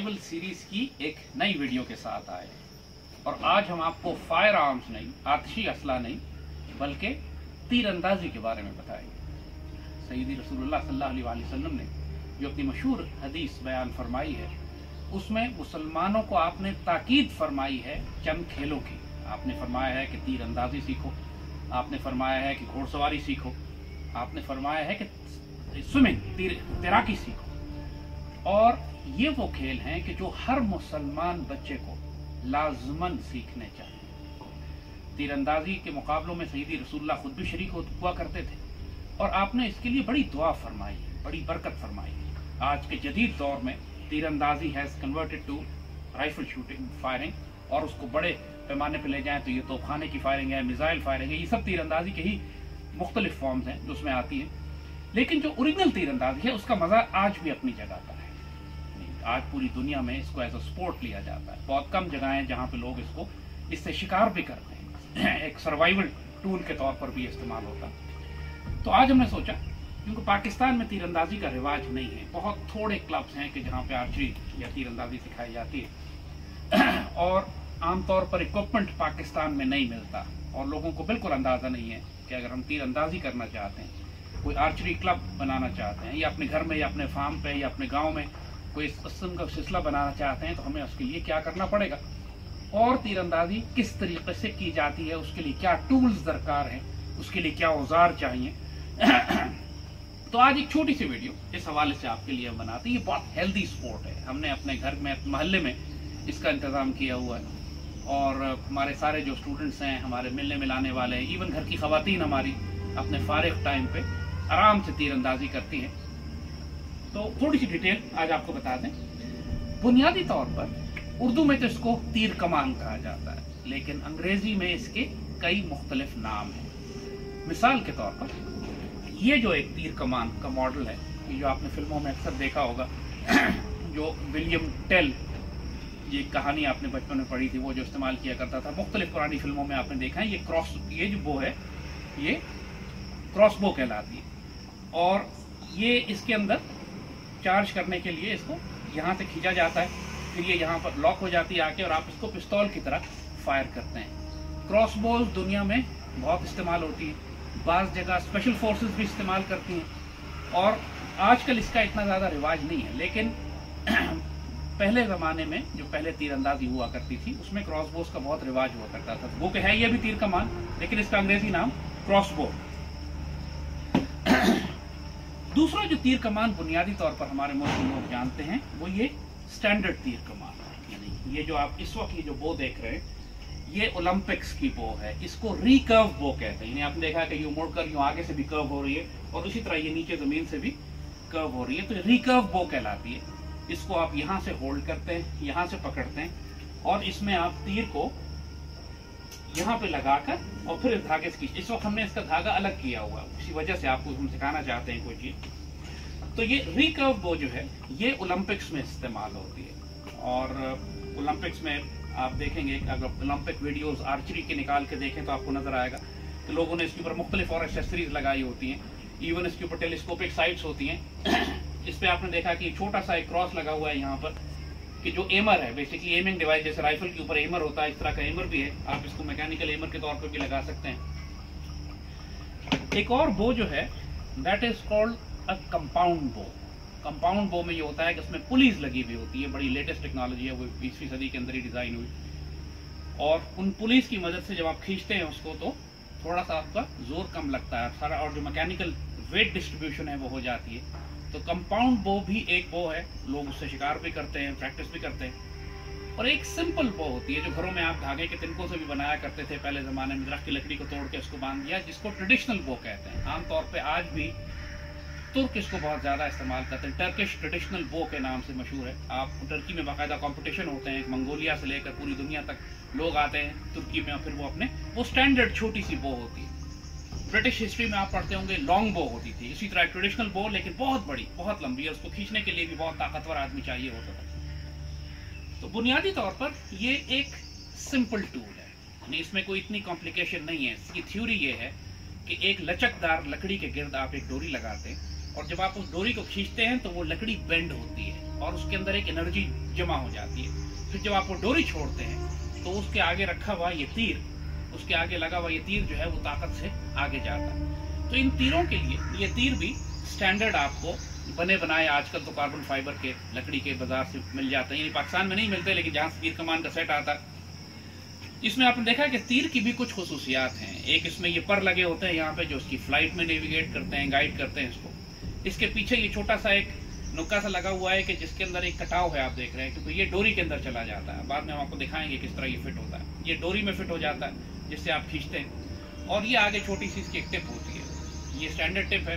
Survival series की एक नई वीडियो के साथ आए हैं। और आज हम आपको फायर आर्म्स नहीं, आतशी असला नहीं, बल्कि तीरंदाजी के बारे में बताएँगे। सईदी रसूलुल्लाह सल्लल्लाहु वसल्लम ने जो अपनी मशहूर हदीस बयान फरमाई है, उसमें मुसलमानों को आपने ताकीद फरमाई है चंद खेलों की। आपने फरमाया है कि तीरंदाजी सीखो, आपने फरमाया है कि घोड़सवारी सीखो, आपने फरमाया है कि स्विमिंग, तीर, तैराकी सीखो। और ये वो खेल हैं कि जो हर मुसलमान बच्चे को लाजमन सीखने चाहिए। तीरंदाजी के मुकाबलों में सईदी रसूल्ला खुद भी शरीक हुआ करते थे। और आपने इसके लिए बड़ी दुआ फरमाई, बड़ी बरकत फरमाई। आज के जदीद दौर में तीरंदाजी has converted to rifle shooting firing और उसको बड़े पैमाने पर ले जाएँ तो ये तोफाने की फायरिंग है मिसाइल फायरिंग है, ये सब तीरंदाजी के ही मुख्तलिफ़ फॉर्म्स हैं जो उसमें आती है। लेकिन जो ओरिजिनल तीरंदाजी है, उसका मज़ा आज भी अपनी जगह पर है। आज पूरी दुनिया में इसको एज अ स्पोर्ट लिया जाता है। बहुत कम जगह है जहाँ पे लोग इसको, इससे शिकार भी करते हैं। एक सर्वाइवल टूल के तौर पर भी इस्तेमाल होता तो आज हमने सोचा, क्योंकि पाकिस्तान में तीरंदाजी का रिवाज नहीं है, बहुत थोड़े क्लब्स हैं कि जहाँ पे आर्चरी या तीरंदाजी सिखाई जाती है। और आमतौर पर इक्विपमेंट पाकिस्तान में नहीं मिलता। और लोगों को बिल्कुल अंदाज़ा नहीं है कि अगर हम तीरंदाजी करना चाहते हैं, कोई आर्चरी क्लब बनाना चाहते हैं, या अपने घर में, या अपने फार्म पे, या अपने गाँव में कोई किस्म का सिलसिला बनाना चाहते हैं तो हमें उसके लिए क्या करना पड़ेगा? और तीरंदाजी किस तरीके से की जाती है, उसके लिए क्या टूल्स दरकार हैं, उसके लिए क्या औज़ार चाहिए? तो आज एक छोटी सी वीडियो इस हवाले से आपके लिए बनाते हैं। ये बहुत हेल्दी स्पोर्ट है। हमने अपने घर में मोहल्ले में इसका इंतज़ाम किया हुआ है। और हमारे सारे जो स्टूडेंट्स हैं, हमारे मिलने मिलाने वाले हैं इवन घर की खातन हमारी अपने फारिग टाइम पे आराम से तीरंदाजी करती हैं। तो थोड़ी सी डिटेल आज आपको बता दें। बुनियादी तौर पर उर्दू में तो इसको तीर कमान कहा जाता है, लेकिन अंग्रेज़ी में इसके कई मुख्तलिफ़ नाम हैं। मिसाल के तौर पर, ये जो एक तीर कमान का मॉडल है जो आपने फ़िल्मों में अक्सर देखा होगा, जो विलियम टेल ये कहानी आपने बचपन में पढ़ी थी, वो जो इस्तेमाल किया करता था, मुख्तलिफ़ पुरानी फ़िल्मों में आपने देखा है, ये क्रॉस, ये जो बो है, ये क्रॉस बो कहलाती है। और ये इसके अंदर चार्ज करने के लिए इसको यहाँ से खींचा जाता है। फिर ये यहाँ पर लॉक हो जाती है आके और आप इसको पिस्तौल की तरह फायर करते हैं। क्रॉस दुनिया में बहुत इस्तेमाल होती है। बाज़ जगह स्पेशल फोर्सेस भी इस्तेमाल करती हैं। और आजकल इसका इतना ज़्यादा रिवाज नहीं है, लेकिन पहले ज़माने में जो पहले तीरंदाजी हुआ करती थी, उसमें क्रॉसबोस का बहुत रिवाज हुआ करता था। वो है ये भी तीर कमान लेकिन इसका अंग्रेज़ी नाम क्रॉस बो दूसरा जो तीर कमान बुनियादी तौर पर हमारे मुल्क लोग जानते हैं, वो ये स्टैंडर्ड तीर कमान यानी ये जो आप इस वक्त ये जो बो देख रहे हैं, ये ओलंपिक्स की बो है, इसको रिकर्व बो कहते हैं। आपने देखा कि ये मुड़कर यूँ आगे से भी कर्व हो रही है, और उसी तरह ये नीचे ज़मीन से भी कर्व हो रही है। तो रिकर्व बो कहलाती है। इसको आप यहाँ से होल्ड करते हैं, यहाँ से पकड़ते हैं, और इसमें आप तीर को यहाँ पे लगाकर और फिर इस धागे से इस वक्त हमने इसका धागा अलग किया हुआ इसी वजह से आपको हम सिखाना चाहते हैं कोई चीज़। तो ये रिकर्व बो जो है, ये ओलंपिक्स में इस्तेमाल होती है। और ओलंपिक्स में आप देखेंगे, अगर ओलंपिक वीडियोस आर्चरी के निकाल के देखें तो आपको नज़र आएगा कि लोगों ने इसके ऊपर मुख्तलिफ़ और एक्सेसरीज लगाई होती हैं। इवन इसके ऊपर टेलीस्कोपिक साइट्स होती हैं। इस पर आपने देखा कि छोटा सा एक क्रॉस लगा हुआ है यहाँ पर। कि जो एमर है बेसिकली एमिंग डिवाइस जैसे राइफल के ऊपर एमर होता है, इस तरह का एमर भी है, आप इसको मैकेनिकल एमर के तौर पर भी लगा सकते हैं। एक और बो जो है that is called a compound bow compound bow में ये होता है कि उसमें पुलिस लगी हुई होती है, बड़ी लेटेस्ट टेक्नोलॉजी है, वो बीसवीं सदी के अंदर ही डिज़ाइन हुई। और उन पुलिस की मदद से जब आप खींचते हैं उसको तो थोड़ा सा आपका ज़ोर कम लगता है सारा और जो मैकेनिकल वेट डिस्ट्रीब्यूशन है, वो हो जाती है। तो कंपाउंड बो भी एक बो है। लोग उससे शिकार भी करते हैं प्रैक्टिस भी करते हैं। और एक सिंपल बो होती है जो घरों में आप धागे के तिनकों से भी बनाया करते थे पहले ज़माने में, दरख्त की लकड़ी को तोड़ के उसको बाँध दिया, जिसको ट्रेडिशनल बो कहते हैं। आमतौर पर आज भी तुर्क इसको बहुत ज़्यादा इस्तेमाल करते हैं। टर्किश ट्रेडिशनल बो के नाम से मशहूर है। आप टर्की में बाकायदा कंपटीशन होते हैं, मंगोलिया से लेकर पूरी दुनिया तक लोग आते हैं तुर्की में, और फिर वो अपने, वो स्टैंडर्ड छोटी सी बो होती है। ब्रिटिश हिस्ट्री में आप पढ़ते होंगे लॉन्ग बो होती थी। इसी तरह ट्रेडिशनल बो लेकिन बहुत बड़ी, बहुत लंबी है उसको खींचने के लिए भी बहुत ताकतवर आदमी चाहिए होता था। तो बुनियादी तौर पर ये एक सिंपल टूल है। यानी इसमें कोई इतनी कॉम्प्लिकेशन नहीं है। इसकी थ्योरी ये है कि एक लचकदार लकड़ी के गिर्द आप एक डोरी लगाते हैं, और जब आप उस डोरी को खींचते हैं तो वो लकड़ी बेंड होती है, और उसके अंदर एक एनर्जी जमा हो जाती है। फिर जब आप वो डोरी छोड़ते हैं तो उसके आगे रखा हुआ ये तीर उसके आगे लगा हुआ ये तीर जो है वो ताकत से आगे जाता है। तो इन तीरों के लिए ये तीर भी स्टैंडर्ड आपको बने बनाए आजकल तो कार्बन फाइबर के लकड़ी के बाज़ार से मिल जाते हैं। यानी पाकिस्तान में नहीं मिलते, लेकिन जहाँ तीर कमान का सेट आता इसमें आपने देखा कि तीर की भी कुछ खसूसियात हैं। एक इसमें ये पर लगे होते हैं यहाँ पे जो उसकी फ़्लाइट में नेविगेट करते हैं गाइड करते हैं इसको। इसके पीछे ये छोटा सा एक नुक्का सा लगा हुआ है कि जिसके अंदर एक कटाव है, आप देख रहे हैं, क्योंकि ये डोरी के अंदर चला जाता है। बाद में हम आपको दिखाएँगे किस तरह ये फिट होता है। ये डोरी में फिट हो जाता है। जिससे आप खींचते हैं। और ये आगे छोटी सी इसकी एक टिप होती है। ये स्टैंडर्ड टिप है,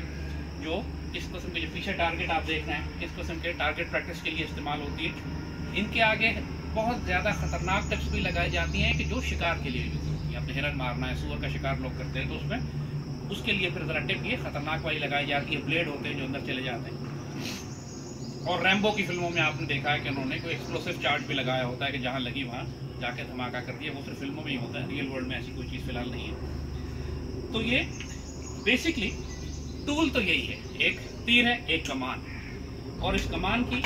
जो इस किस्म के जो पीछे टारगेट आप देख रहे हैं, इस किस्म के टारगेट प्रैक्टिस के लिए इस्तेमाल होती है। इनके आगे बहुत ज़्यादा खतरनाक टिप्स भी लगाई जाती हैं कि जो शिकार के लिए यूज़ होती है। आपने हिरन मारना है, सुअर का शिकार लोग करते हैं तो उसमें उसके लिए फिर ज़रा टिप ये खतरनाक वाली लगाई जाती है। ब्लेड होते हैं जो अंदर चले जाते हैं। और रैम्बो की फ़िल्मों में आपने देखा है कि उन्होंने कोई एक्सप्लोसिव चार्ज भी लगाया होता है कि जहाँ लगी वहाँ। जाके धमाका कर दिया, वो सिर्फ़ फ़िल्मों में ही होता है रियल वर्ल्ड में ऐसी कोई चीज़ फ़िलहाल नहीं है। तो ये बेसिकली टूल तो यही है, एक तीर है, एक कमान। और इस कमान की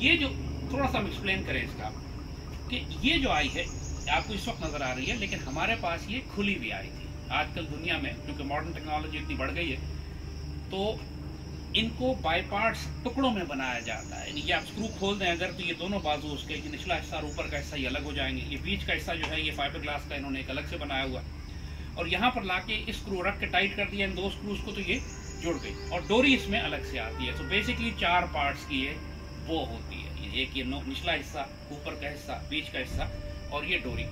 ये जो थोड़ा सा हम एक्सप्लेन करें इसका, कि ये जो आई है, आपको इस वक्त नज़र आ रही है, लेकिन हमारे पास ये खुली भी आई थी। आजकल दुनिया में, क्योंकि मॉडर्न टेक्नोलॉजी इतनी बढ़ गई है तो इनको बाई टुकड़ों में बनाया जाता है। यानी कि आप स्क्रू खोल दें अगर तो ये दोनों बाजू उसके, ये निचला हिस्सा और ऊपर का हिस्सा ये अलग हो जाएँगे। ये बीच का हिस्सा जो है, ये फाइबर ग्लास का इन्होंने एक अलग से बनाया हुआ। और यहाँ पर लाके इस स्क्रू रख के टाइट कर दिया इन दो स्क्रूज को तो ये जुड़ गई। और डोरी इसमें अलग से आती है। तो बेसिकली चार पार्ट्स की ये, वो होती है। एक ये निचला हिस्सा, ऊपर का हिस्सा, बीच का हिस्सा और ये डोरी।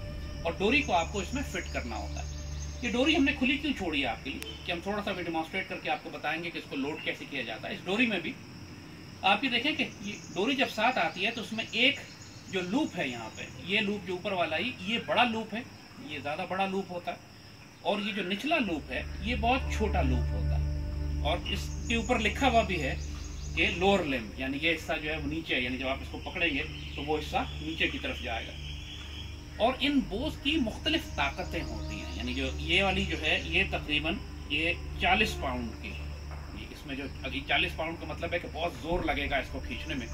और डोरी को आपको इसमें फिट करना होता है। ये डोरी हमने खुली क्यों छोड़ी है आपके लिए? कि हम थोड़ा सा भी डिमॉन्स्ट्रेट करके आपको बताएँगे कि इसको लोड कैसे किया जाता है इस डोरी में भी। आप ये देखें कि ये डोरी जब साथ आती है तो उसमें एक जो लूप है यहाँ पे, ये लूप जो ऊपर वाला ही, ये बड़ा लूप है, ये ज़्यादा बड़ा लूप होता है, और ये जो निचला लूप है, ये बहुत छोटा लूप होता है। और इसके ऊपर लिखा हुआ भी है कि लोअर लिम यानी ये हिस्सा जो है वो नीचे यानी जब आप इसको पकड़ेंगे तो वो हिस्सा नीचे की तरफ़ जाएगा। और इन बोझ की मुख्तलिफ़ ताकतें होती हैं। यानी जो ये वाली जो है, ये तकरीबन ये 40 पाउंड की है। इसमें जो, अभी 40 पाउंड का मतलब है कि बहुत ज़ोर लगेगा इसको खींचने में।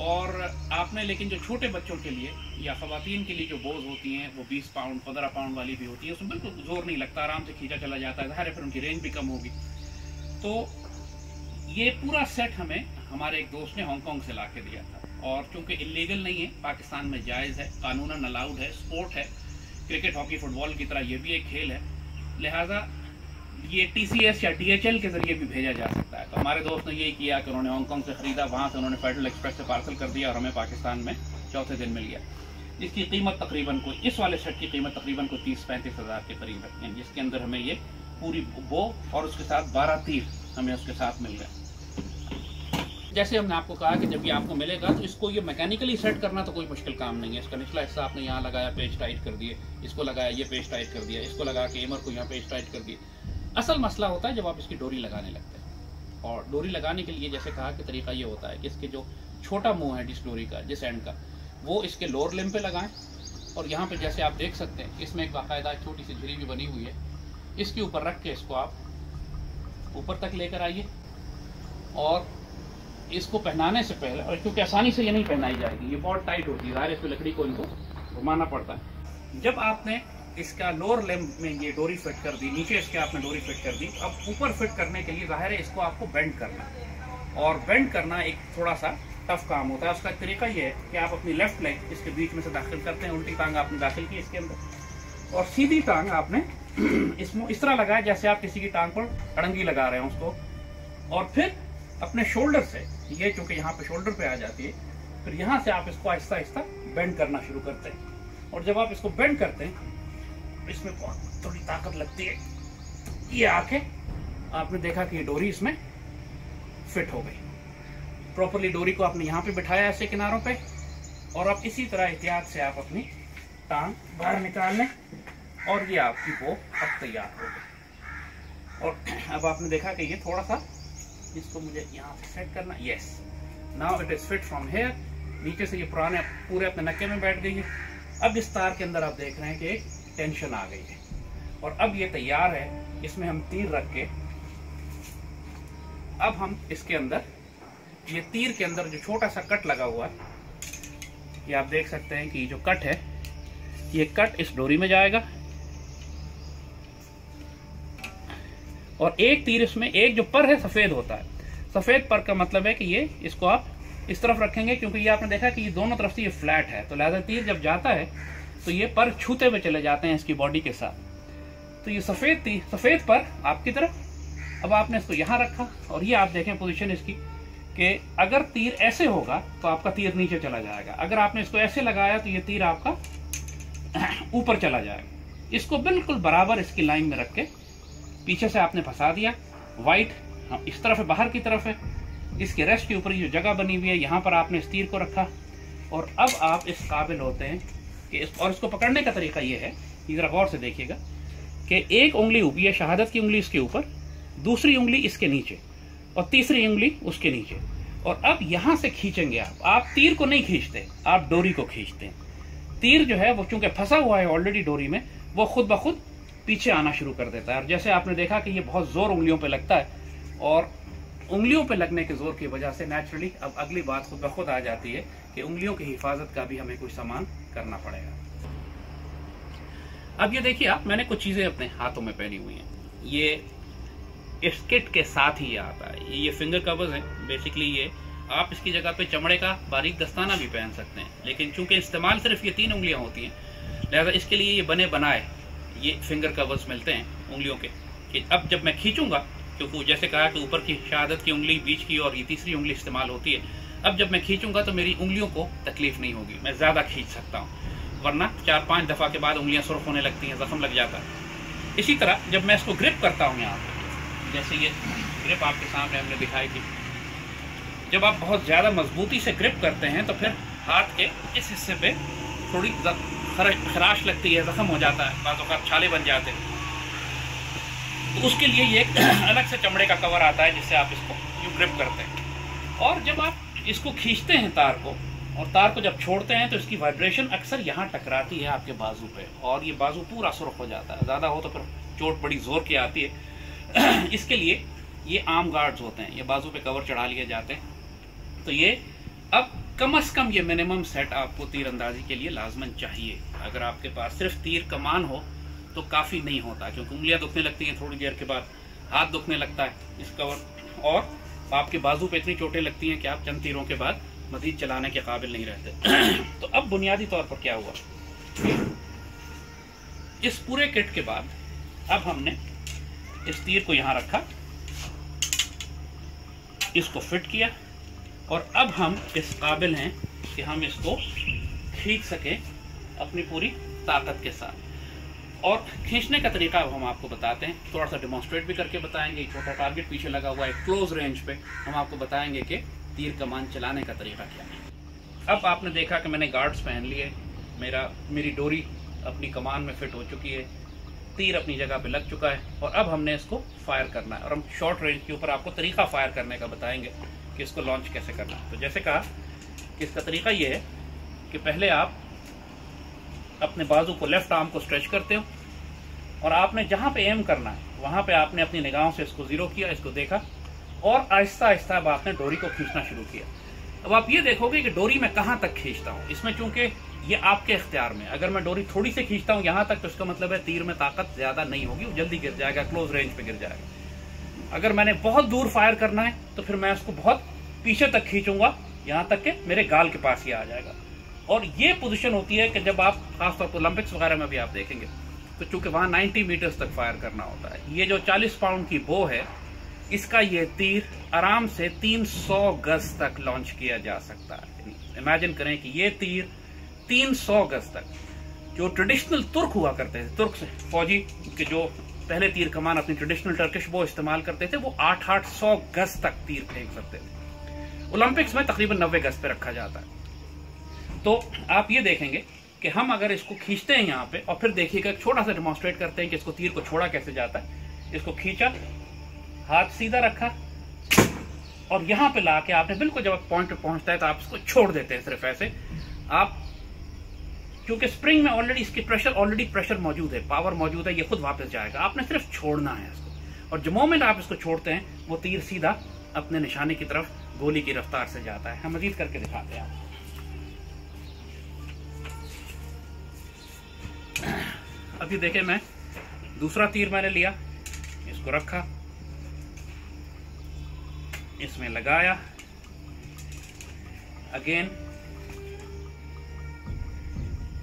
और आपने, लेकिन जो छोटे बच्चों के लिए या खातन के लिए जो बोझ होती हैं, वो 20 पाउंड पंद्रह पाउंड वाली भी होती है, उसमें बिल्कुल ज़ोर नहीं लगता। आराम से खींचा चला जाता है, ज़ाहिर है फिर उनकी रेंज भी कम होगी। तो ये पूरा सेट हमें, हमारे एक दोस्त ने हांगकॉन्ग से ला के दिया था। और चूँकि इलीगल नहीं है, पाकिस्तान में जायज़ है, कानून अलाउड है स्पोर्ट है क्रिकेट हॉकी फुटबॉल की तरह ये भी एक खेल है। लिहाजा ये टी सी एस या डी के ज़रिए भी भेजा जा सकता है। तो हमारे दोस्त ने यही किया कि उन्होंने हांगकॉन्ग से ख़रीदा, वहाँ से उन्होंने फेडरल एक्सप्रेस से पार्सल कर दिया और हमें पाकिस्तान में चौथे दिन मिल गया। इसकी कीमत तकरीबन को इस वाले सेट की कीमत तकरीबन को तीस पैंतीस हज़ार के करीब है। जिसके अंदर हमें ये पूरी बो और उसके साथ बारह तीर हमें उसके साथ मिल गए जैसे हमने आपको कहा कि जब ये आपको मिलेगा तो इसको ये मैकेनिकली सेट करना तो कोई मुश्किल काम नहीं है। इसका निचला हिस्सा आपने यहाँ लगाया पेज टाइट कर दिए। इसको लगाया, ये पेज टाइट कर दिया। इसको लगा के एमर को यहाँ पेज टाइट कर दिए। असल मसला होता है जब आप इसकी डोरी लगाने लगते हैं। और डोरी लगाने के लिए जैसे कहा कि तरीका ये होता है कि इसके जो छोटा मुँह है जिस डोरी का, जिस एंड का, वो इसके लोअर लिम पे लगाएँ। और यहाँ पे जैसे आप देख सकते हैं, इसमें एक बाकायदा छोटी सी झिरी भी बनी हुई है। इसके ऊपर रख के इसको आप ऊपर तक लेकर आइए। और इसको पहनाने से पहले, और क्योंकि आसानी से ये नहीं पहनाई जाएगी, ये बहुत टाइट होती है इस लकड़ी को इनको घुमाना पड़ता है। जब आपने इसका लोअर लेम में ये डोरी फिट कर दी, नीचे इसके आपने डोरी फिट कर दी, अब ऊपर फिट करने के लिए ज़ाहिर है इसको आपको बेंड करना और बेंड करना एक थोड़ा सा टफ काम होता है। उसका तरीका ये है कि आप अपनी लेफ़्ट लेग इसके बीच में से दाखिल करते हैं, उल्टी टांग आपने दाखिल की इसके अंदर। और सीधी टांग आपने इसमें इस तरह लगाया जैसे आप किसी की टांग पर अड़ंगी लगा रहे हैं उसको। और फिर अपने शोल्डर से ये चूँकि यहाँ पे शोल्डर पे आ जाती है, फिर यहाँ से आप इसको आहिस्ता आहिस्ता बेंड करना शुरू करते हैं। और जब आप इसको बेंड करते हैं, इसमें बहुत थोड़ी ताकत लगती है। ये आके आपने देखा कि ये डोरी इसमें फिट हो गई। प्रॉपरली डोरी को आपने यहाँ पे बिठाया ऐसे किनारों पे, और अब इसी तरह एहतियात से आप अपनी टांग बाहर निकाल लें, और ये आपकी वो अब तैयार हो गई। और अब आपने देखा कि ये थोड़ा सा इसको मुझे यहाँ से सेट करना yes now it is fit from here नीचे से ये पुराने पूरे अपने नक्के में बैठ गई है। अब इस तार के अंदर आप देख रहे हैं कि एक टेंशन आ गई है। और अब ये तैयार है। इसमें हम तीर रख के, अब हम इसके अंदर, ये तीर के अंदर जो छोटा सा कट लगा हुआ है, ये आप देख सकते हैं कि जो कट है, ये कट इस डोरी में जाएगा। और एक तीर इसमें, एक जो पर है, सफ़ेद होता है। सफ़ेद पर का मतलब है कि ये, इसको आप इस तरफ़ रखेंगे, क्योंकि ये आपने देखा कि ये दोनों तरफ़ से ये फ्लैट है। तो लिहाजा तीर जब जाता है तो ये पर छूते हुए चले जाते हैं इसकी बॉडी के साथ। तो ये सफ़ेद तीर सफ़ेद पर आपकी तरफ़, अब आपने इसको यहाँ रखा, और ये आप देखें पोजिशन इसकी, कि अगर तीर ऐसे होगा तो आपका तीर नीचे चला जाएगा। अगर आपने इसको ऐसे लगाया तो ये तीर आपका ऊपर चला जाएगा। इसको बिल्कुल बराबर इसकी लाइन में रख के पीछे से आपने फंसा दिया। व्हाइट हाँ, इस तरफ़ है बाहर की तरफ़ है। इसके रेस्ट के ऊपर जो जगह बनी हुई है यहाँ पर आपने इस तीर को रखा। और अब आप इस काबिल होते हैं कि इस, और इसको पकड़ने का तरीका यह है जरा गौर से देखिएगा कि एक उंगली ऊपर शहादत की उंगली इसके ऊपर दूसरी उंगली इसके नीचे और तीसरी उंगली उसके नीचे। और अब यहाँ से खींचेंगे आप। आप तीर को नहीं खींचते आप डोरी को खींचते हैं। तीर जो है वो चूँकि फंसा हुआ है ऑलरेडी डोरी में वो खुद ब खुद पीछे आना शुरू कर देता है। और जैसे आपने देखा कि ये बहुत ज़ोर उंगलियों पे लगता है, और उंगलियों पे लगने के ज़ोर की वजह से नेचुरली अब अगली बात खुद ब खुद आ जाती है कि उंगलियों की हिफाजत का भी हमें कुछ सामान करना पड़ेगा। अब ये देखिए आप, मैंने कुछ चीज़ें अपने हाथों में पहनी हुई हैं। ये स्किट के साथ ही आता है। ये फिंगर कवर्स है। बेसिकली ये, आप इसकी जगह पे चमड़े का बारीक दस्ताना भी पहन सकते हैं। लेकिन चूँकि इस्तेमाल सिर्फ़ ये तीन उंगलियाँ होती हैं, लिहाजा इसके लिए ये बने बनाए ये फिंगर कवर्स मिलते हैं उंगलियों के, कि अब जब मैं खींचूँगा क्योंकि जैसे कहा कि ऊपर की शहादत की उंगली, बीच की और ये तीसरी उंगली इस्तेमाल होती है, अब जब मैं खींचूँगा तो मेरी उंगलियों को तकलीफ़ नहीं होगी, मैं ज़्यादा खींच सकता हूँ, वरना चार पाँच दफ़ा के बाद उंगलियाँ सुरख होने लगती हैं, जख्म लग जाता है। इसी तरह जब मैं इसको ग्रिप करता हूँ यहाँ पर जैसे ये ग्रिप आपके सामने हमने दिखाई थी, जब आप बहुत ज़्यादा मजबूती से ग्रिप करते हैं तो फिर हाथ के इस हिस्से पे थोड़ी खराश लगती है, जख्म हो जाता है बाज़ों का छाले बन जाते हैं। तो उसके लिए ये अलग से चमड़े का कवर आता है, जिससे आप इसको, यू ग्रिप करते हैं। और जब आप इसको खींचते हैं तार को, और तार को जब छोड़ते हैं तो इसकी वाइब्रेशन अक्सर यहाँ टकराती है आपके बाजू पे, और ये बाजू पूरा सुरख हो जाता है। ज़्यादा हो तो फिर चोट बड़ी ज़ोर की आती है। इसके लिए ये आम गार्ड्स होते हैं, ये बाजू पे कवर चढ़ा लिए जाते हैं। तो ये, अब कम अज कम ये मिनिमम सेट आपको तीर अंदाजी के लिए लाजमन चाहिए। अगर आपके पास सिर्फ़ तीर कमान हो तो काफ़ी नहीं होता, क्योंकि उंगलियाँ दुखने लगती हैं थोड़ी देर के बाद, हाथ दुखने लगता है, इस कवर और आपके बाजू पे इतनी चोटें लगती हैं कि आप चंद तीरों के बाद मजीद चलाने के काबिल नहीं रहते। तो अब बुनियादी तौर पर क्या हुआ? इस पूरे किट के बाद अब हमने इस तीर को यहाँ रखा, इसको फिट किया। और अब हम इस काबिल हैं कि हम इसको खींच सकें अपनी पूरी ताकत के साथ। और खींचने का तरीका अब हम आपको बताते हैं। थोड़ा सा डिमॉन्स्ट्रेट भी करके बताएँगे। छोटा टारगेट पीछे लगा हुआ है क्लोज रेंज पे हम आपको बताएँगे कि तीर कमान चलाने का तरीका क्या है। अब आपने देखा कि मैंने गार्ड्स पहन लिए। मेरा, मेरी डोरी अपनी कमान में फिट हो चुकी है। तीर अपनी जगह पे लग चुका है। और अब हमने इसको फायर करना है। और हम शॉर्ट रेंज के ऊपर आपको तरीका फायर करने का बताएँगे। कि इसको लॉन्च कैसे करना है। तो जैसे कहा कि इसका तरीका ये है कि पहले आप अपने बाजू को लेफ़्ट आर्म को स्ट्रेच करते हो और आपने जहाँ पे एम करना है, वहाँ पे आपने अपनी निगाहों से इसको ज़ीरो किया, इसको देखा और आहिस्ता आहिस्ता अब आपने डोरी को खींचना शुरू किया। अब आप ये देखोगे कि डोरी मैं कहाँ तक खींचता हूँ? इसमें चूँकि ये आपके इख्तियार में अगर मैं डोरी थोड़ी सी खींचता हूँ यहाँ तक तो इसका मतलब है तीर में ताकत ज़्यादा नहीं होगी, वो जल्दी गिर जाएगा क्लोज रेंज पे गिर जाएगा। अगर मैंने बहुत दूर फायर करना है तो फिर मैं उसको बहुत पीछे तक खींचूँगा। यहाँ तक के मेरे गाल के पास ही आ जाएगा। और ये पोजीशन होती है कि जब आप, खासतौर पर ओलंपिक्स वगैरह में भी आप देखेंगे तो चूँकि वहाँ 90 मीटर्स तक फायर करना होता है। ये जो 40 पाउंड की बो है, इसका ये तीर आराम से 300 गज तक लॉन्च किया जा सकता है। इमेजिन करें कि ये तीर 300 गज तक। जो ट्रेडिशनल तुर्क हुआ करते थे तुर्क फौजी के जो पहले तीर कमान अपनी ट्रेडिशनल टर्किश बो इस्तेमाल करते थे, वो आठ आठ सौ गज तक तीर फेंक सकते थे। ओलंपिक्स में तकरीबन नब्बे गज पे रखा जाता है। तो आप ये देखेंगे कि हम अगर इसको खींचते हैं यहाँ पे, और फिर देखिएगा छोटा सा डिमॉन्स्ट्रेट करते हैं कि इसको तीर को छोड़ा कैसे जाता है। इसको खींचा, हाथ सीधा रखा, और यहाँ पे लाके आपने बिल्कुल जब पॉइंट पे पहुँचता है तो आप इसको छोड़ देते हैं सिर्फ़ ऐसे। आप क्योंकि स्प्रिंग में ऑलरेडी इसकी प्रेशर ऑलरेडी प्रेशर मौजूद है पावर मौजूद है, ये खुद वापस जाएगा। आपने सिर्फ़ छोड़ना है इसको। और जो मोमेंट आप इसको छोड़ते हैं, वो तीर सीधा अपने निशाने की तरफ़ गोली की रफ्तार से जाता है। हम मजीद करके दिखाते हैं अभी देखे मैं, दूसरा तीर मैंने लिया, इसको रखा, इसमें लगाया। अगेन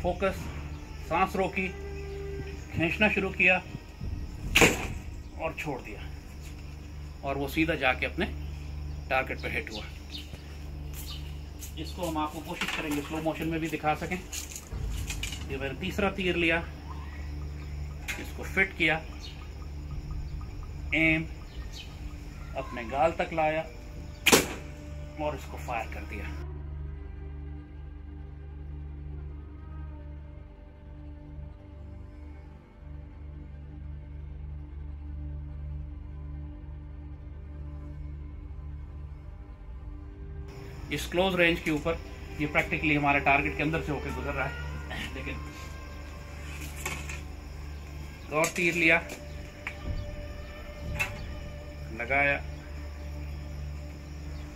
फोकस, सांस रोकी, खींचना शुरू किया और छोड़ दिया। और वो सीधा जाके अपने टारगेट पे हिट हुआ। इसको हम आपको कोशिश करेंगे स्लो मोशन में भी दिखा सकें। ये मैंने तीसरा तीर लिया। इसको फिट किया। एम अपने गाल तक लाया और इसको फायर कर दिया। इस क्लोज रेंज के ऊपर ये प्रैक्टिकली हमारे टारगेट के अंदर से होकर गुजर रहा है। लेकिन और तीर लिया। लगाया।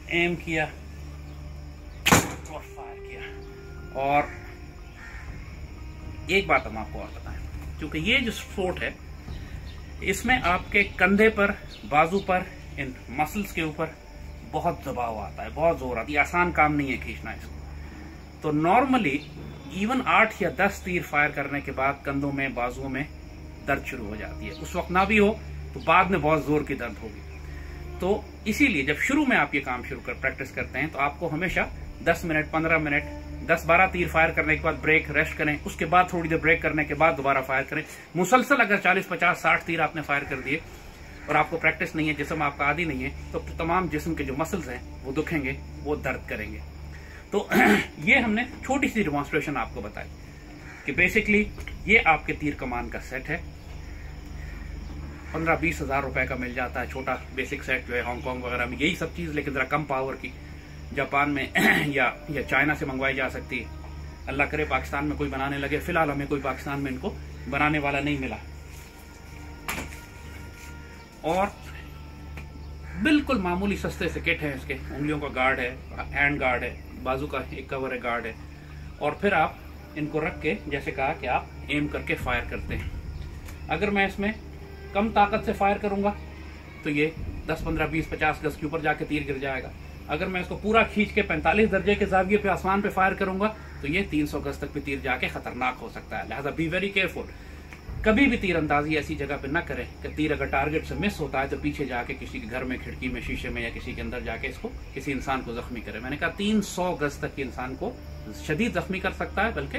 एम किया। और फायर किया। और एक बात हम आपको और बताएँ। क्योंकि ये जो स्पोर्ट है, इसमें आपके कंधे पर, बाजू पर, इन मसल्स के ऊपर बहुत दबाव आता है, बहुत ज़ोर आता है। आसान काम नहीं है खींचना इसको। तो नॉर्मली इवन आठ या दस तीर फायर करने के बाद कंधों में, बाजुओं में दर्द शुरू हो जाती है। उस वक्त ना भी हो तो बाद में बहुत ज़ोर की दर्द होगी। तो इसीलिए जब शुरू में आप ये काम शुरू कर प्रैक्टिस करते हैं तो आपको हमेशा 10 मिनट 15 मिनट 10-12 तीर फायर करने के बाद ब्रेक रेस्ट करें। उसके बाद थोड़ी देर ब्रेक करने के बाद दोबारा फायर करें। मुसलसल अगर 40 50 60 तीर आपने फायर कर दिए और आपको प्रैक्टिस नहीं है, जिसम आपका आदि नहीं है तो तमाम जिसम के जो मसल्स हैं, वो दुखेंगे, वो दर्द करेंगे। तो ये हमने छोटी सी डिमॉन्स्ट्रेशन आपको बताई कि बेसिकली ये आपके तीर कमान का सेट है। पंद्रह बीस हज़ार रुपए का मिल जाता है, छोटा बेसिक सेट जो है हांगकॉन्ग वगैरह में, यही सब चीज़, लेकिन जरा कम पावर की। जापान में या या चाइना से मंगवाई जा सकती है। अल्लाह करे, पाकिस्तान में कोई बनाने लगे, फ़िलहाल हमें कोई पाकिस्तान में इनको बनाने वाला नहीं मिला। और बिल्कुल मामूली सस्ते से किट है इसके। उंगलियों का गार्ड है हैंड गार्ड है, बाजू का एक कवर है गार्ड है। और फिर आप इनको रख के, जैसे कहा कि आप एम करके फायर करते हैं। अगर मैं इसमें कम ताकत से फायर करूँगा तो ये 10 15 20 50 गज के ऊपर जाके तीर गिर जाएगा। अगर मैं इसको पूरा खींच के 45 दर्जे के जाविये पे आसमान पे फायर करूँगा तो ये 300 गज तक भी तीर जाके खतरनाक हो सकता है। लिहाजा बी वेरी केयरफुल कभी भी तीर अंदाजी ऐसी जगह पे न करें कि तीर अगर टारगेट से मिस होता है तो पीछे जाके किसी के घर में, खिड़की में, शीशे में या किसी के अंदर जाके इसको किसी इंसान को जख्मी करे। मैंने कहा तीन सौ गज तक के इंसान को शदीद जख्मी कर सकता है, बल्कि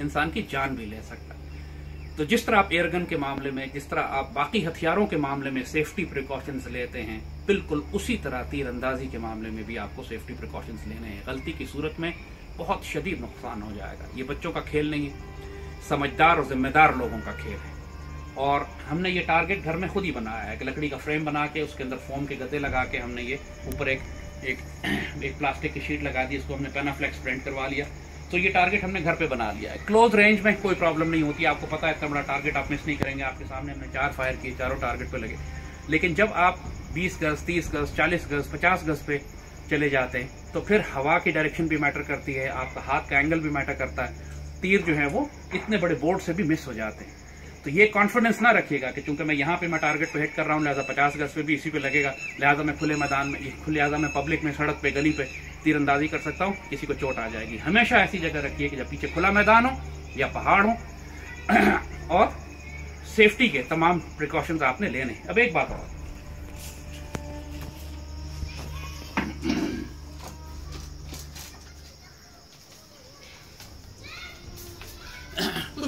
इंसान की जान भी ले सकता है। तो जिस तरह आप एयरगन के मामले में, जिस तरह आप बाकी हथियारों के मामले में सेफ्टी प्रिकॉशंस लेते हैं, बिल्कुल उसी तरह तीर अंदाजी के मामले में भी आपको सेफ्टी प्रिकॉशंस लेने हैं। गलती की सूरत में बहुत शदीद नुकसान हो जाएगा। ये बच्चों का खेल नहीं है। समझदार और जिम्मेदार लोगों का खेल है। और हमने ये टारगेट घर में खुद ही बनाया है कि लकड़ी का फ्रेम बना के उसके अंदर फोम के गद्दे लगा के हमने ये ऊपर एक एक एक प्लास्टिक की शीट लगा दी, इसको हमने पेनाफ्लेक्स प्रिंट करवा लिया। तो ये टारगेट हमने घर पे बना लिया है। क्लोज रेंज में कोई प्रॉब्लम नहीं होती। आपको पता है, इतना बड़ा टारगेट आप मिस नहीं करेंगे। आपके सामने हमने चार फायर किए, चारों टारगेट पे लगे। लेकिन जब आप 20 गज 30 गज 40 गज 50 गज पे चले जाते हैं तो फिर हवा की डायरेक्शन भी मैटर करती है, आपका हाथ का एंगल भी मैटर करता है। तीर जो है वो इतने बड़े बोर्ड से भी मिस हो जाते हैं। तो ये कॉन्फिडेंस ना रखिएगा कि चूँकि मैं यहाँ पे मैं टारगेट पे हिट कर रहा हूँ, लिहाजा पचास गज पे भी इसी पे लगेगा, लिहाजा मैं खुले मैदान में लिहाजा मैं पब्लिक में सड़क पे, गली पे तीरंदाजी कर सकता हूँ, किसी को चोट आ जाएगी। हमेशा ऐसी जगह रखिए कि जब पीछे खुला मैदान हो या पहाड़ हो। और सेफ्टी के तमाम प्रिकॉशंस आपने लेने अब एक बात और।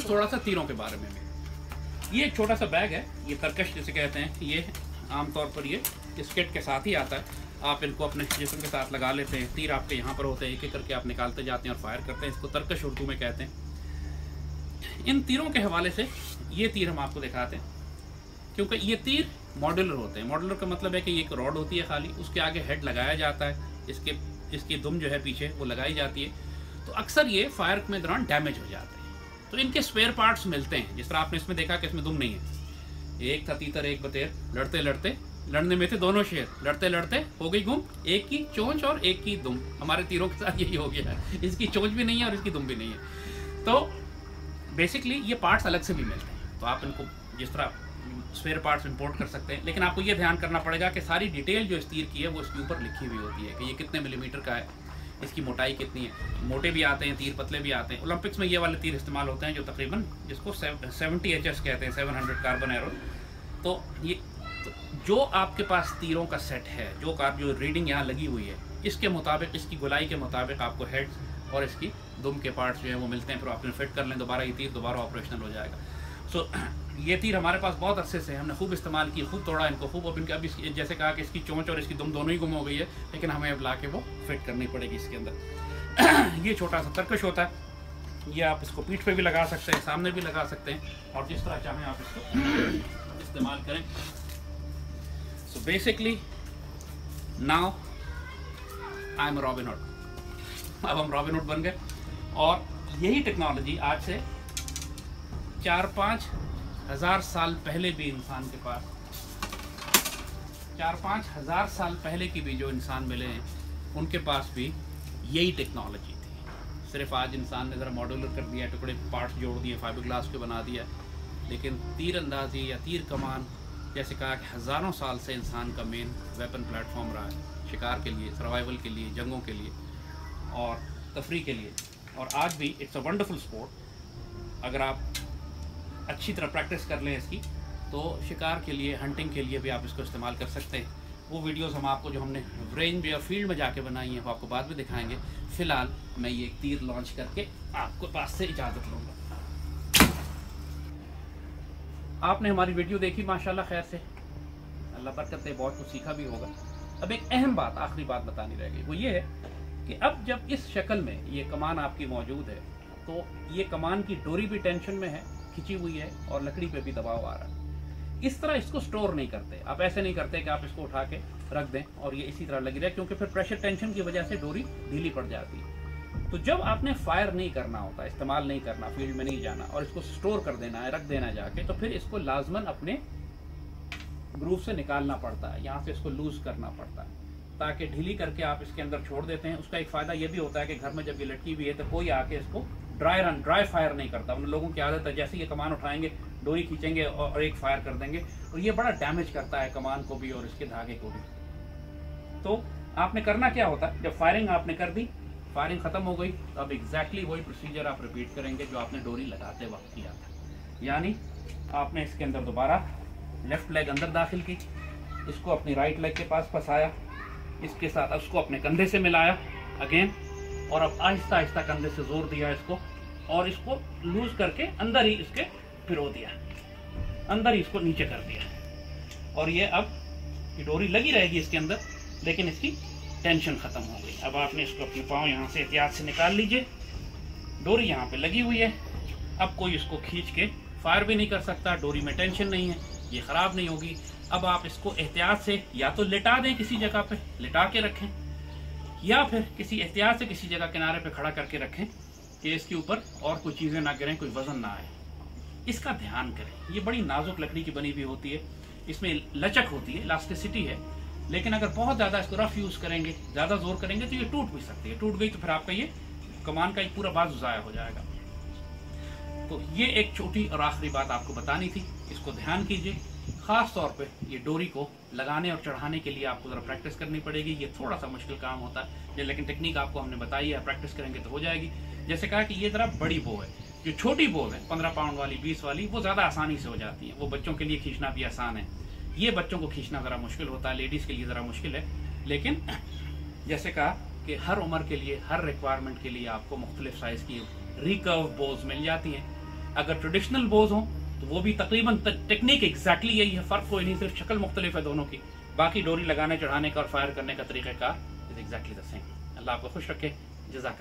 कुछ थोड़ा सा तीरों के बारे में ये एक छोटा सा बैग है, ये तरकश जिसे कहते हैं, ये आमतौर पर ये इस किट के साथ ही आता है। आप इनको अपने जिसम के साथ लगा लेते हैं, तीर आपके यहाँ पर होते हैं एक एक करके आप निकालते जाते हैं और फायर करते हैं, इसको तरकश उर्दू में कहते हैं। इन तीरों के हवाले से ये तीर हम आपको दिखाते हैं, क्योंकि ये तीर मॉडुलर होते हैं। मॉडुलर का मतलब है कि ये एक रॉड होती है खाली, उसके आगे हेड लगाया जाता है, इसके, इसकी दुम जो है पीछे वो लगाई जाती है। तो अक्सर ये फायर में दौरान डैमेज हो जाते हैं। तो इनके स्पेयर पार्ट्स मिलते हैं। जिस तरह आपने इसमें देखा कि इसमें दुम नहीं है। एक था तीतर, एक बतेर। लड़ते लड़ते। लड़ने में थे दोनों शेर। लड़ते लड़ते, हो गई गुम। एक की चोंच और एक की दुम। हमारे तीरों के साथ यही हो गया है। इसकी चोंच भी नहीं है और इसकी दुम भी नहीं है। तो बेसिकली ये पार्ट्स अलग से भी मिलते हैं। तो आप इनको जिस तरह स्पेयर पार्ट्स इंपोर्ट कर सकते हैं। लेकिन आपको ये ध्यान करना पड़ेगा कि सारी डिटेल जो इस तीर की है, वो इसके ऊपर लिखी हुई होती है कि ये कितने मिलीमीटर का है। इसकी मोटाई कितनी है? मोटे भी आते हैं, तीर पतले भी आते हैं। ओलंपिक्स में ये वाले तीर इस्तेमाल होते हैं जो तकरीबन जिसको सेवेंटी एच कहते हैं सेवन हंड्रेड कार्बन एरो तो ये तो जो आपके पास तीरों का सेट है, जो कार जो रीडिंग यहाँ लगी हुई है, इसके मुताबिक, इसकी गुलाई के मुताबिक आपको हेड और इसकी दुम के पार्ट्स जो है वो मिलते हैं। फिर आप फिट कर लें, दोबारा ये तीर दोबारा ऑपरेशनल हो जाएगा। सो ये तीर हमारे पास बहुत अच्छे से हमने खूब इस्तेमाल की, खूब तोड़ा इनको, खूब अब इनका अभी जैसे कहा कि इसकी चोंच और इसकी दुम दोनों ही गुम हो गई है, लेकिन हमें अब ला के वो फिट करनी पड़ेगी इसके अंदर। ये छोटा सा तरकश होता है। ये आप इसको पीठ पे भी लगा सकते हैं, सामने भी लगा सकते हैं, और जिस तरह चाहें आप इसको इस्तेमाल करें। So basically now I am Robin Hood अब हम रॉबिन हुड बन गए, और यही टेक्नोलॉजी आज से चार पाँच हज़ार साल पहले भी इंसान के पास, चार पाँच हज़ार साल पहले की भी जो इंसान मिले हैं उनके पास भी यही टेक्नोलॉजी थी। सिर्फ़ आज इंसान ने ज़रा मॉड्यूलर कर दिया, टुकड़े पार्ट्स जोड़ दिए फाइबर ग्लास के बना दिया, लेकिन तीर अंदाजी या तीर कमान, जैसे कहा कि हज़ारों साल से इंसान का मेन वेपन प्लेटफॉर्म रहा है, शिकार के लिए सर्वाइवल के लिए, जंगों के लिए, और तफरी के लिए। और आज भी इट्स अ वंडरफुल स्पोर्ट अगर आप अच्छी तरह प्रैक्टिस कर लें इसकी। तो शिकार के लिए हंटिंग के लिए भी आप इसको इस्तेमाल कर सकते हैं। वो वीडियोस हम आपको जो हमने रेंज या फ़ील्ड में जाके बनाई हैं, वो आपको बाद में दिखाएँगे। फ़िलहाल मैं ये तीर लॉन्च करके आपको पास से इजाज़त लूँगा। आपने हमारी वीडियो देखी, माशाल्लाह खैर से। अल्लाह बरकत दे, बहुत कुछ सीखा भी होगा। अब एक अहम बात, आखिरी बात बतानी रह गई। वो ये है कि अब जब इस शक्ल में ये कमान आपकी मौजूद है तो ये कमान की डोरी भी टेंशन में है। खिंची हुई है और लकड़ी पे भी दबाव आ रहा है। इस तरह इसको स्टोर नहीं करते। आप ऐसे नहीं करते कि आप इसको उठा के रख दें और ये इसी तरह लगी रहे, क्योंकि फिर प्रेशर टेंशन की वजह से डोरी ढीली पड़ जाती है। तो जब आपने फायर नहीं करना होता, इस्तेमाल नहीं करना फ़ील्ड में नहीं जाना और इसको स्टोर कर देना है, रख देना जाके तो फिर इसको लाजमन अपने ग्रूव से निकालना पड़ता है, यहाँ से इसको लूज करना पड़ता है। ताकि ढीली करके आप इसके अंदर छोड़ देते हैं। उसका एक फ़ायदा ये भी होता है कि घर में जब ये लटकी हुई है तो कोई आके इसको ड्राई रन ड्राई फायर नहीं करता। उन लोगों की आदत है, जैसे ये कमान उठाएँगे, डोरी खींचेंगे और एक फायर कर देंगे और ये बड़ा डैमेज करता है कमान को भी और इसके धागे को भी। तो आपने करना क्या होता? है जब फायरिंग आपने कर दी फायरिंग खत्म हो गई तो अब एग्जैक्टली वही प्रोसीजर आप रिपीट करेंगे जो आपने डोरी लगाते वक्त किया था। यानी आपने इसके अंदर दोबारा लेफ़्ट लेग अंदर दाखिल की, इसको अपनी राइट लेग के पास फंसाया, इसके साथ उसको अपने कंधे से मिलाया। अगेन और अब आहिस्ता आहिस्ता कंधे से ज़ोर दिया इसको और इसको लूज करके अंदर ही इसके फिरो दिया। अंदर ही इसको नीचे कर दिया। और ये अब ये डोरी लगी रहेगी इसके अंदर, लेकिन इसकी टेंशन खत्म हो गई। अब आपने इसको अपने पाँव यहाँ से एहतियात से निकाल लीजिए। डोरी यहाँ पे लगी हुई है। अब कोई इसको खींच के फायर भी नहीं कर सकता। डोरी में टेंशन नहीं है, ये ख़राब नहीं होगी। अब आप इसको एहतियात से या तो लिटा दें किसी जगह पे, लिटा के रखें। या फिर किसी एहतियात से किसी जगह किनारे पे खड़ा करके रखें कि इसके ऊपर और कोई चीज़ें ना गिरें, कोई वज़न ना आए। इसका ध्यान करें। ये बड़ी नाजुक लकड़ी की बनी हुई होती है। इसमें लचक होती है इलास्टिसिटी है। लेकिन अगर बहुत ज़्यादा इसको रफ यूज़ करेंगे, ज़्यादा ज़ोर करेंगे तो ये टूट भी सकती है। टूट गई तो फिर आपका ये कमान का एक पूरा बाजू ज़ाया हो जाएगा। तो ये एक छोटी और आखिरी बात आपको बतानी थी। इसको ध्यान कीजिए। खास तौर पे ये डोरी को लगाने और चढ़ाने के लिए आपको ज़रा प्रैक्टिस करनी पड़ेगी। ये थोड़ा सा मुश्किल काम होता है। लेकिन टेक्निक आपको हमने बताई है प्रैक्टिस करेंगे तो हो जाएगी। जैसे कहा कि ये ज़रा बड़ी बो है। जो छोटी बो है, पंद्रह पाउंड वाली, बीस वाली, वो ज़्यादा आसानी से हो जाती है। वो बच्चों के लिए खींचना भी आसान है। ये बच्चों को खींचना ज़रा मुश्किल होता है। लेडीज़ के लिए ज़रा मुश्किल है। लेकिन जैसे कहा कि हर उम्र के लिए, हर रिक्वायरमेंट के लिए आपको मुख्तलिफ़ साइज़ की रिकर्व बोज मिल जाती हैं। अगर ट्रेडिशनल बोज हों तो वो भी तकरीबन टेक्निक एग्जैक्टली यही है, फ़र्क कोई नहीं, सिर्फ़ शक्ल मुख्तलिफ़ है दोनों की। बाकी डोरी लगाने, चढ़ाने का और फायर करने का तरीका इज़ एग्जैक्टली द सेम अल्लाह आपको खुश रखे। जजाक